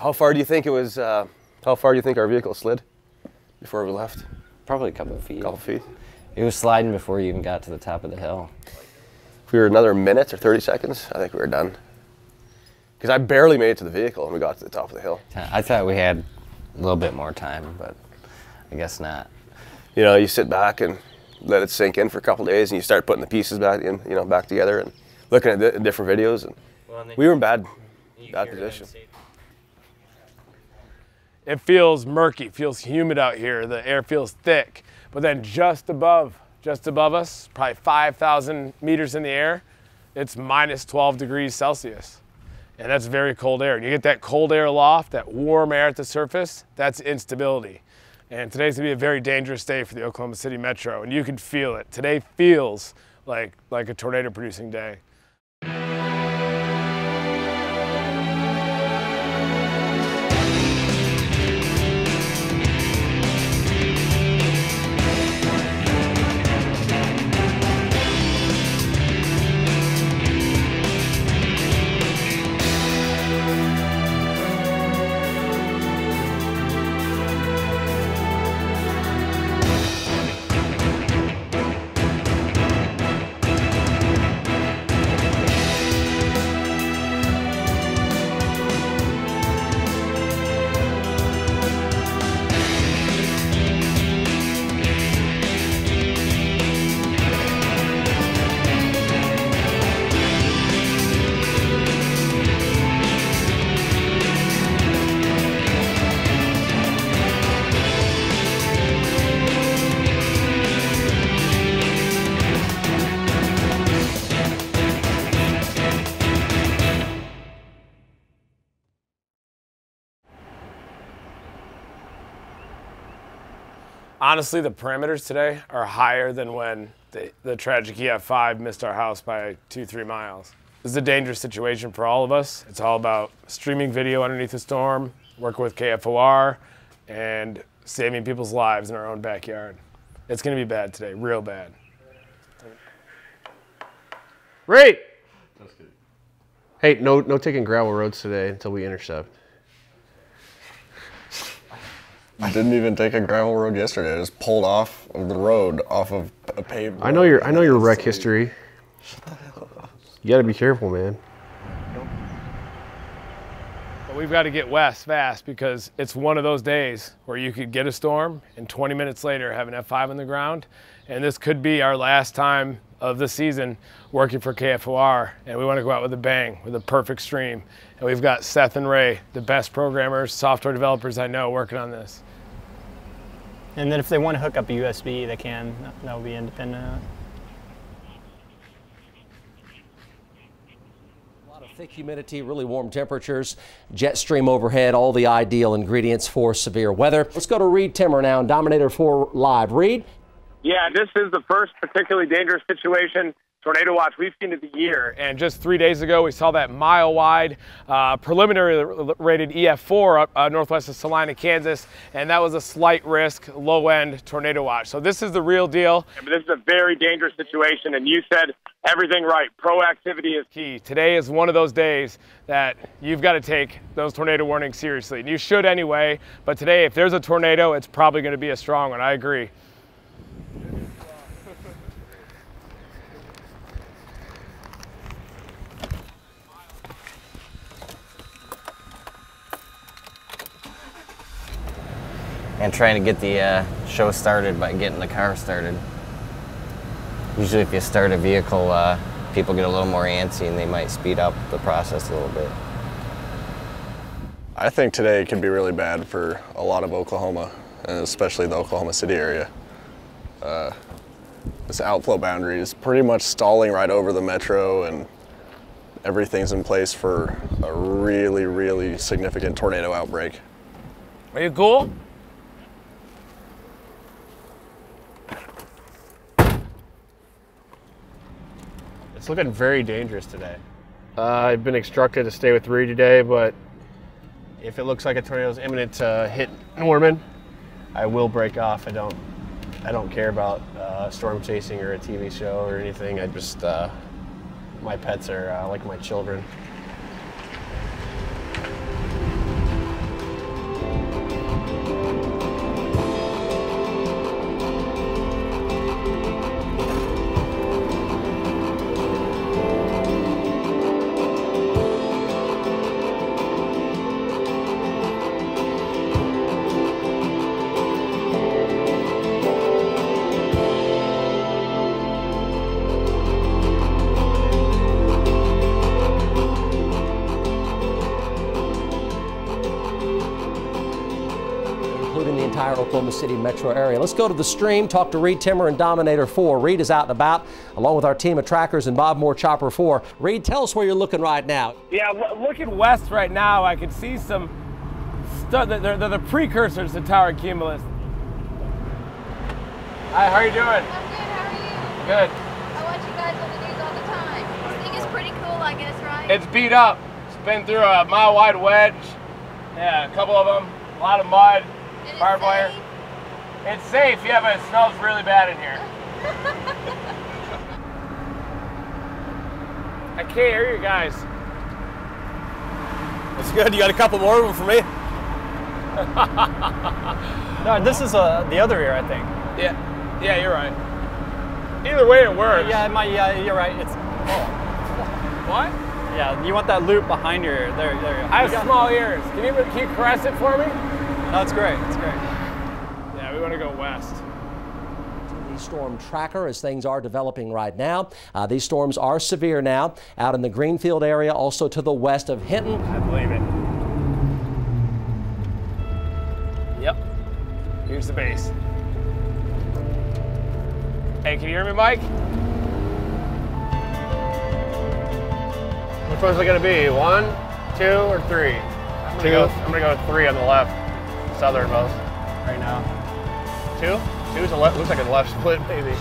How far do you think it was? Uh, how far do you think our vehicle slid before we left? Probably a couple of feet. A couple feet. It was sliding before you even got to the top of the hill. If we were another minute or 30 seconds, I think we were done. Because I barely made it to the vehicle when we got to the top of the hill. I thought we had a little bit more time, but I guess not. You know, you sit back and let it sink in for a couple days, and you start putting the pieces back in, you know, back together, and looking at di- different videos. And we were in bad, bad position. It feels murky, feels humid out here. The air feels thick. But then just above, just above us, probably 5,000 meters in the air, it's minus 12 degrees Celsius. And that's very cold air. And you get that cold air aloft, that warm air at the surface, that's instability. And today's gonna be a very dangerous day for the Oklahoma City Metro, and you can feel it. Today feels like, like a tornado producing day. Honestly, the parameters today are higher than when the, the tragic EF5 missed our house by two, three miles. This is a dangerous situation for all of us. It's all about streaming video underneath the storm, working with KFOR, and saving people's lives in our own backyard. It's gonna be bad today, real bad. Right. Hey, no, no taking gravel roads today until we intercept. I didn't even take a gravel road yesterday. I just pulled off of the road off of a paved. I know your, I know your wreck history. You gotta be careful, man. But we've got to get west fast because it's one of those days where you could get a storm and 20 minutes later have an F5 on the ground. And this could be our last time of the season working for KFOR. And we want to go out with a bang, with a perfect stream. And we've got Seth and Ray, the best programmers, software developers I know, working on this. And then if they want to hook up a USB, they can. That will be independent. A lot of thick humidity, really warm temperatures, jet stream overhead, all the ideal ingredients for severe weather. Let's go to Reed Timmer now, Dominator 4 Live. Reed? Yeah, this is the first particularly dangerous situation tornado watch we've seen of the year. And just three days ago, we saw that mile wide uh, preliminary rated EF4 up uh, northwest of Salina, Kansas. And that was a slight risk, low end tornado watch. So this is the real deal. But this is a very dangerous situation. And you said everything right. Proactivity is key. Today is one of those days that you've got to take those tornado warnings seriously. And you should anyway. But today, if there's a tornado, it's probably going to be a strong one. I agree. And trying to get the uh, show started by getting the car started. Usually if you start a vehicle, uh, people get a little more antsy and they might speed up the process a little bit. I think today can be really bad for a lot of Oklahoma, and especially the Oklahoma City area. Uh, this outflow boundary is pretty much stalling right over the metro and everything's in place for a really, really significant tornado outbreak. Are you cool? It's looking very dangerous today. Uh, I've been instructed to stay with Reed today, but if it looks like a tornado is imminent to hit Norman, I will break off. I don't, I don't care about uh, storm chasing or a TV show or anything. I just, uh, my pets are uh, like my children. Oklahoma City metro area. Let's go to the stream, talk to Reed Timmer and Dominator 4. Reed is out and about along with our team of trackers and Bob Moore Chopper 4. Reed, tell us where you're looking right now. Yeah, looking west right now, I can see some stuff. They're, they're the precursors to Tower Cumulus. Hi, how are you doing? I'm good, how are you? Good. I watch you guys on the news all the time. This thing is pretty cool, I guess, right? It's beat up. It's been through a mile wide wedge. Yeah, a couple of them. A lot of mud. Barbed wire. It's safe, yeah, but it smells really bad in here. I can't hear you guys. That's good. You got a couple more of them for me? no, this is uh, the other ear, I think. Yeah, yeah, you're right. Either way, it works. Yeah, my, yeah, you're right. It's. Oh. What? Yeah, you want that loop behind your ear. There, there. you go. I have small ears. Can you can you caress it for me? No, it's great. It's great. Yeah, we want to go west the storm tracker as things are developing right now. Uh, these storms are severe now out in the Greenfield area, also to the west of Hinton. I believe it. Yep. Here's the base. Hey, can you hear me, Mike? Which one's it gonna be? One, two, or three? I'm gonna, two. Go, I'm gonna go with three on the left, southernmost, right now. Two? Two's a left, looks like a left split, maybe.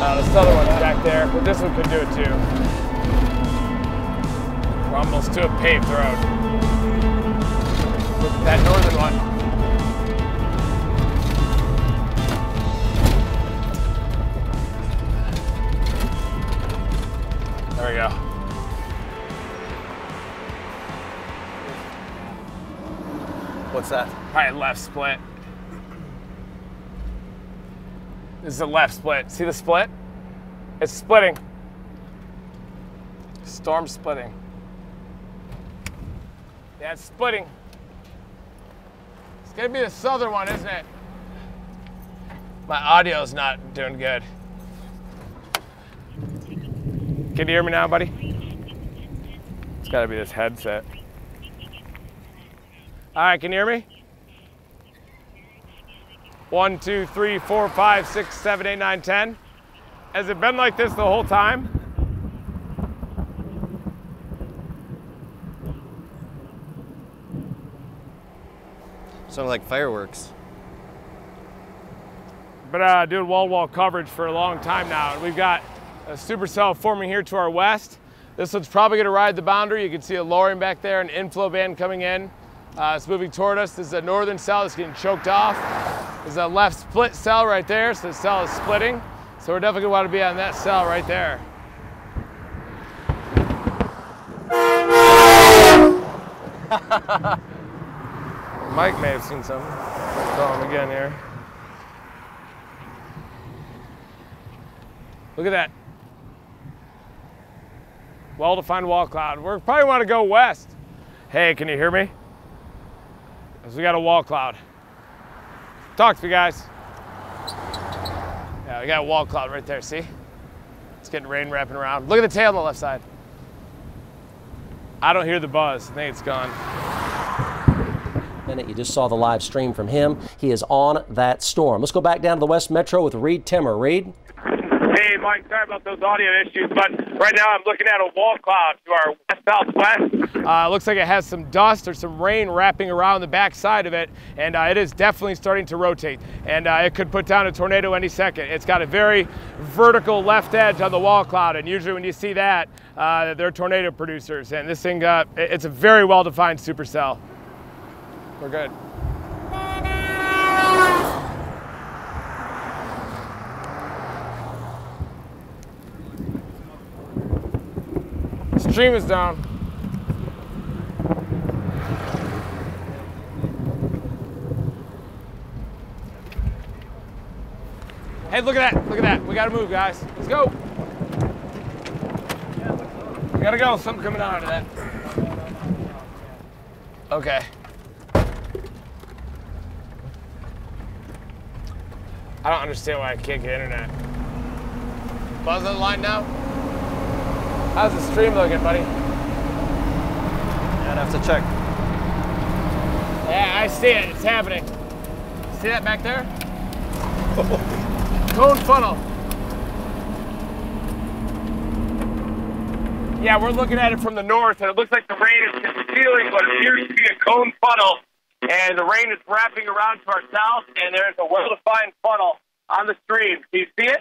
Uh, this other one's back there, but this one could do it too. We're almost to a paved road. That northern one. There we go. What's that? Probably left split. This is a left split. See the split? It's splitting. Storm splitting. Yeah, it's splitting. It's gonna be the southern one, isn't it? My audio's not doing good. Can you hear me now, buddy? It's gotta be this headset. All right, can you hear me? One, two, three, four, five, six, seven, eight, nine, ten. Has it been like this the whole time? Sounded like fireworks. Been uh, doing wall-to-wall coverage for a long time now, and we've got a supercell forming here to our west. This one's probably going to ride the boundary. You can see a lowering back there, an inflow band coming in. Uh, it's moving toward us. This is a northern cell that's getting choked off. There's a left split cell right there, so the cell is splitting. So we're definitely going to want to be on that cell right there. Mike may have seen something. Let's call him again here. Look at that well-defined wall cloud. We probably want to go west. Hey, can you hear me? Because we got a wall cloud. Talk to you guys. Yeah, we got a wall cloud right there, see? It's getting rain wrapping around. Look at the tail on the left side. I don't hear the buzz. I think it's gone. Minute, you just saw the live stream from him. He is on that storm. Let's go back down to the West Metro with Reed Timmer. Reed? Hey, Mike, sorry about those audio issues, but right now I'm looking at a wall cloud to our west-southwest. Uh, looks like it has some dust or some rain wrapping around the back side of it, and uh, it is definitely starting to rotate, and uh, it could put down a tornado any second. It's got a very vertical left edge on the wall cloud, and usually when you see that, uh, they're tornado producers, and this thing, uh, it's a very well-defined supercell. We're good. Stream is down. Hey, look at that. Look at that. We got to move, guys. Let's go. We got to go. Something coming out of that. Okay. I don't understand why I can't get internet. Buzz on the line now? How's the stream looking, buddy? I'd have to check. Yeah, I see it. It's happening. See that back there? Cone funnel. Yeah, we're looking at it from the north, and it looks like the rain is concealing what appears to be a cone funnel. And the rain is wrapping around to our south, and there's a well-defined funnel on the stream. Do you see it?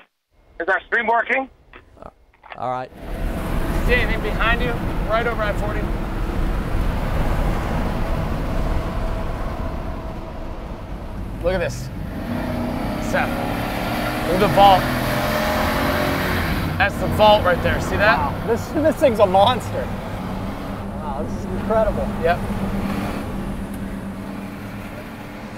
Is our stream working? Uh, all right. See anything behind you? Right over at 40. Look at this. Seth. Look at the vault. That's the vault right there. See that? Wow, this this thing's a monster. Wow, this is incredible. Yep.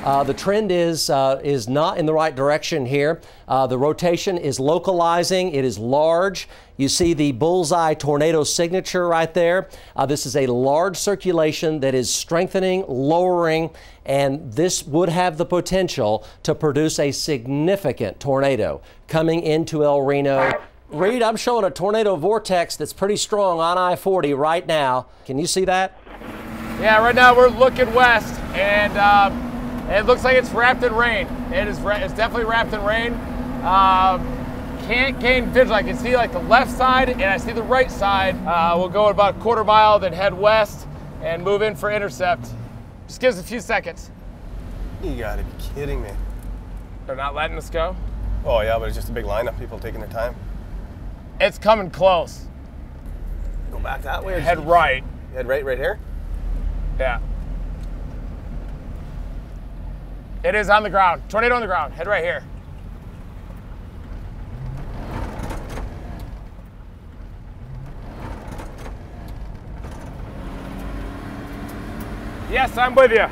Uh, the trend is uh, is not in the right direction here. Uh, the rotation is localizing. It is large. You see the bullseye tornado signature right there. Uh, this is a large circulation that is strengthening, lowering, and this would have the potential to produce a significant tornado coming into El Reno. Reed, I'm showing a tornado vortex that's pretty strong on I-40 right now. Can you see that? Yeah, right now we're looking west, and um, it looks like it's wrapped in rain. It is. It's definitely wrapped in rain. Um, can't gain visual. I can see like the left side, and I see the right side. Uh, we'll go about a quarter mile, then head west and move in for intercept. Just give us a few seconds. You gotta be kidding me. They're not letting us go. Oh yeah, but it's just a big lineup. People taking their time. It's coming close. Go back that way. Or Head right. Head right, right here. Yeah. It is on the ground. Tornado on the ground. Head right here. Yes, I'm with you.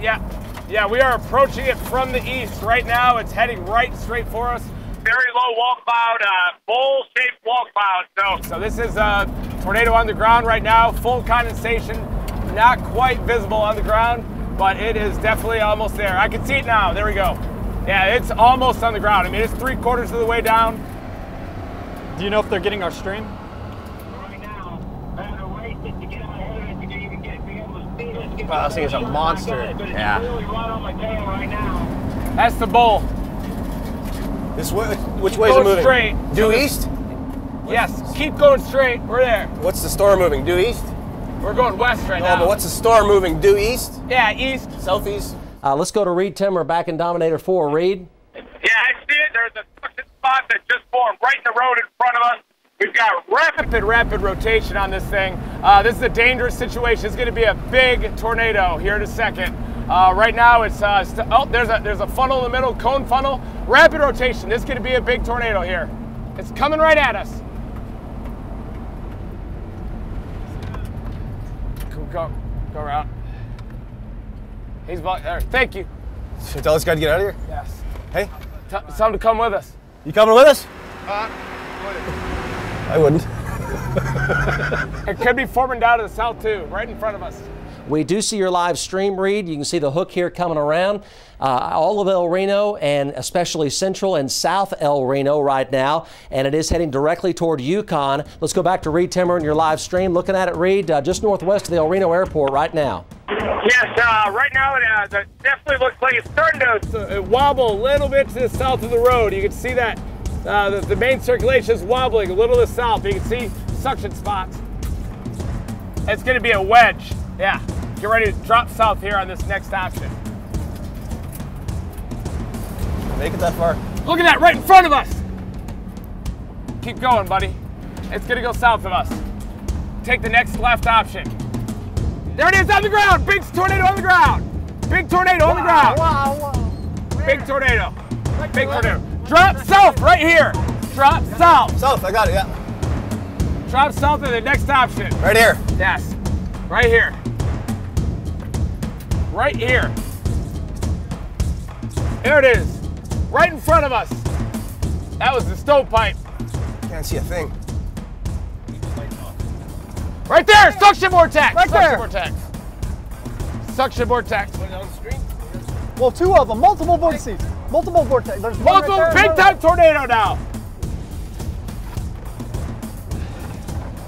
Yeah, yeah, we are approaching it from the east right now. It's heading right straight for us. Very low wall cloud, uh, bowl-shaped wall cloud. So, so this is a tornado on the ground right now. Full condensation, not quite visible on the ground, but it is definitely almost there. I can see it now. There we go. Yeah, it's almost on the ground. I mean, it's three quarters of the way down. Do you know if they're getting our stream? Wow, this thing is a monster. Yeah. That's the bowl. This way. Which way is it moving? straight. Due east. Yes, keep going straight. We're there. What's the storm moving? Due east. We're going west right No, now. but what's the storm moving? Due east. Yeah, east. Southeast. Uh, let's go to Reed Timmer back in Dominator 4. Reed? Yeah, I see it. There's a suction spot that just formed right in the road in front of us. We've got rapid, rapid rotation on this thing. Uh, this is a dangerous situation. It's going to be a big tornado here in a second. Uh, right now, it's uh, st- oh, there's a there's a funnel in the middle, cone funnel. Rapid rotation. This is going to be a big tornado here. It's coming right at us. Go go go around. He's vo- there. Uh, thank you. So tell this guy to get out of here. Yes. Hey, T- tell him to come with us. you coming with us? Uh, I wouldn't. It could be forming down to the south too, right in front of us. We do see your live stream, Reed. You can see the hook here coming around uh, all of El Reno and especially central and south El Reno right now. And it is heading directly toward Yukon. Let's go back to Reed Timmer and your live stream. Looking at it, Reed, uh, just northwest of the El Reno airport right now. Yes, uh, right now it uh, it definitely looks like it's starting to uh, wobble a little bit to the south of the road. You can see that uh, the, the main circulation is wobbling a little to the south. You can see suction spots. It's going to be a wedge. Yeah, get ready to drop south here on this next option. Make it that far. Look at that right in front of us. Keep going, buddy. It's gonna go south of us. Take the next left option. There it is on the ground. Big tornado on the ground. Big tornado on the ground. Wow, wow. Big tornado. Big tornado. Drop south right here. Drop south. South. I got it. Yeah. Drop south of the next option. Right here. Yes. Right here. Right here. There it is. Right in front of us. That was the stovepipe. Can't see a thing. Right there, suction vortex. Right suction there. vortex. suction vortex. Well, two of them, multiple vortices, multiple vortex. There's one right Multiple there, big another- time tornado now.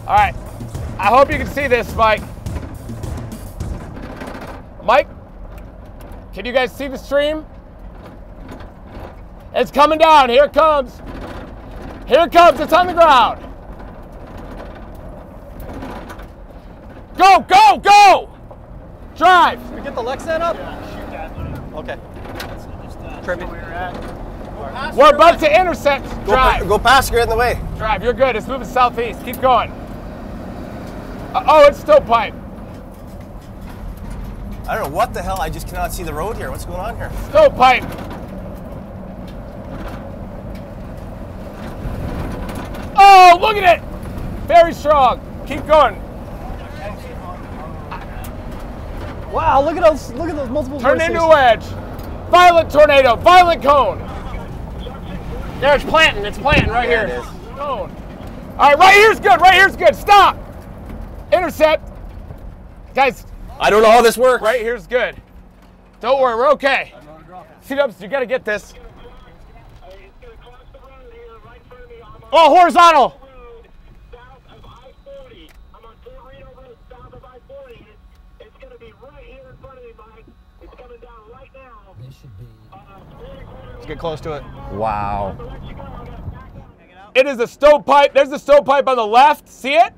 All right. I hope you can see this, Mike. Mike, can you guys see the stream? It's coming down. Here it comes. Here it comes. It's on the ground. Go, go, go! Drive. Can we get the Lexan up? Okay. Trippy. We're about to intercept. Drive. Go past, you're in the way. Drive, you're good. It's moving southeast. Keep going. Uh, oh, it's stovepipe. I don't know what the hell. I just cannot see the road here. What's going on here? Go pipe. Oh, look at it. Very strong. Keep going. Wow, look at those, look at those multiple Turn vortices. into a wedge. Violent tornado. Violent cone. There, it's planting. It's planting right Yeah, here. it is. Cone. All right, right here's good. Right here's good. Stop. Intercept. Guys, I don't know how this works. right here's good. Don't worry, we're okay. C-dubs, you gotta get this. Oh, horizontal. Let's get close to it. Wow. It is a stovepipe. There's the stovepipe on the left. See it?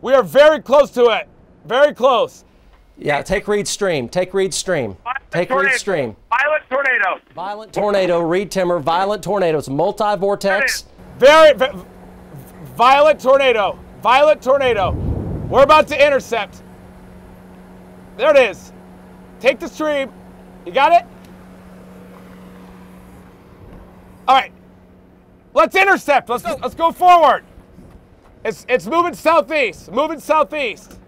We are very close to it. Very close. Yeah, take Reed Stream. Take Reed Stream. Take Reed Stream. Violent tornado. Violent tornado, Reed Timmer, violent tornado. It's multi-vortex. Very, ve- violent tornado. Violent tornado. We're about to intercept. There it is. Take the stream. You got it? All right. Let's intercept. Let's let's go forward. It's it's moving southeast. Moving southeast.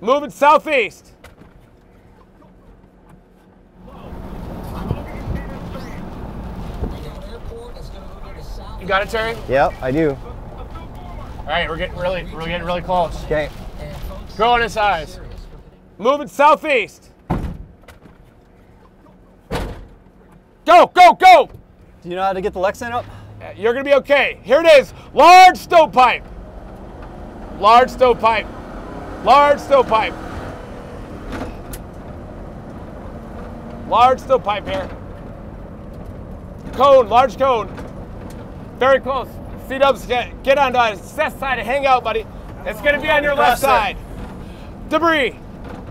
Moving southeast. You got it, Terry? Yep, I do. All right, we're getting really, we're getting really close. Okay. Growing its eyes. Moving southeast. Go, go, go! Do you know how to get the Lexan up? Uh, You're gonna be okay. Here it is. Large stovepipe. Large stovepipe. Large stovepipe. Large stovepipe here. Cone, large cone. Very close. C-dubs, get, get on the set side and hang out, buddy. It's gonna be on your left side. Debris.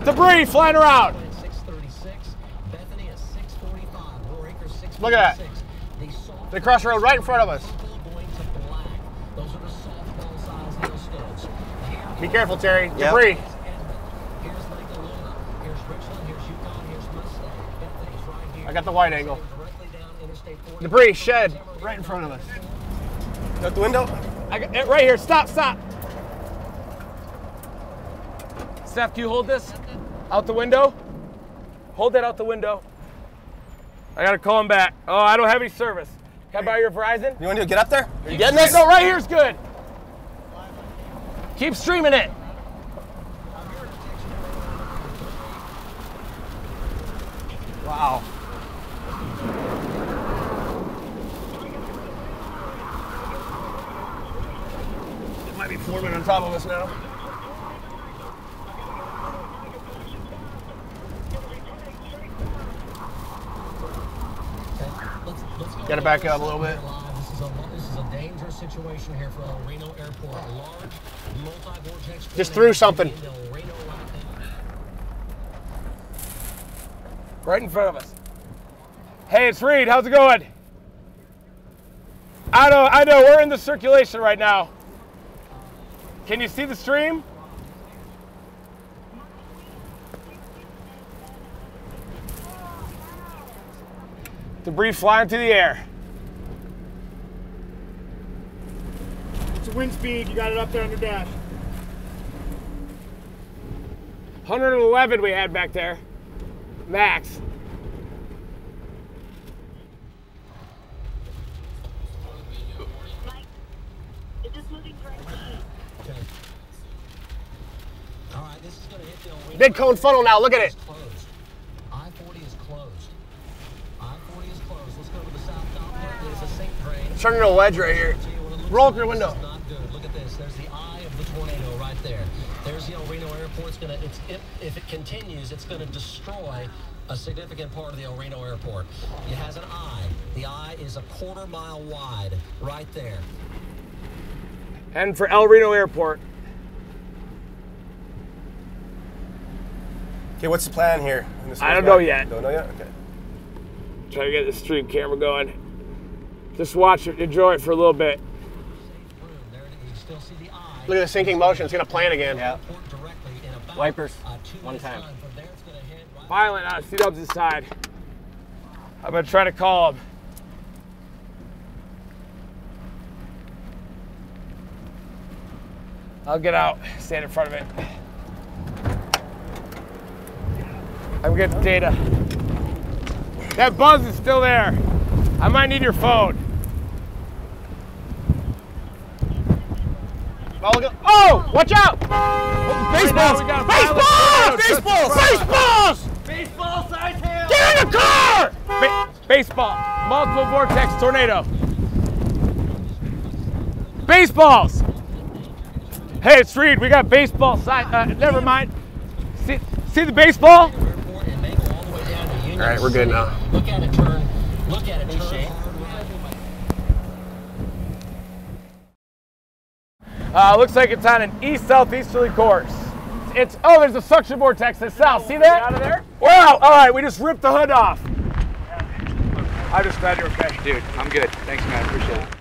Debris flying around. 636, Bethany at 645, Warr Acres 646. Look at that. They soft They cross the road right in front of us. Be careful, Terry. Yep. Debris. Here's Richland. Here's Yukon. Here's Mustang. Bethany's right here. I got the wide angle. Directly down Interstate 40. Debris shed right in front of us. Out the window. I got it right here. Stop, stop. Steph, can you hold this out the window? Hold that out the window. I gotta call him back. Oh, I don't have any service. Can I borrow your Verizon? You want to get up there? Are you getting this? No, right here's good. Keep streaming it. Wow. It might be forming on top of us now. Let's, let's go Gotta back up a little bit. This is a this is a dangerous situation here for El Reno Airport. Large. Just threw something. Right in front of us. Hey, it's Reed. How's it going? I know, I know. We're in the circulation right now. Can you see the stream? Debris flying through the air. wind speed. You got it up there on your dash. 111 we had back there, max. Big cone funnel now, look at it. I-40 is closed. I-40 is closed. Let's go to the south a sink drain. A ledge right here. Roll up your window. Not good. Look at this. There's the eye of the tornado right there. There's the El Reno Airport. It's gonna. It's if, if it continues, it's gonna destroy a significant part of the El Reno Airport. It has an eye. The eye is a quarter mile wide right there. And for El Reno Airport. Okay, what's the plan here? when this I don't know back? yet. Don't know yet. Okay. Try to get the stream camera going. Just watch it, enjoy it for a little bit. Room there. You still see the eye. Look at the sinking motion. It's gonna plan again. Yeah. Airport directly in about Wipers. uh, One time. From there, it's gonna hit right Violent on C Dubs' side. I'm gonna try to call him. I'll get out, stand in front of it. I'm getting data. That buzz is still there. I might need your phone. Oh, oh, watch out! Baseballs! Baseballs! Baseballs! Baseballs! Baseball size hail! Get in the car! Ba- baseball. Multiple vortex tornado. Baseballs. Hey, it's Reed. We got baseball side. Uh, never mind. See, see the baseball? airport and make all the way down to Union All right, we're good now. Look at it turn. Look at it turn. Uh, looks like it's on an east southeasterly course. It's oh, there's a suction vortex to the south. See that? Out of there? Wow! All right, we just ripped the hood off. I'm just glad you're okay. Dude, I'm good. Thanks, man. Appreciate it.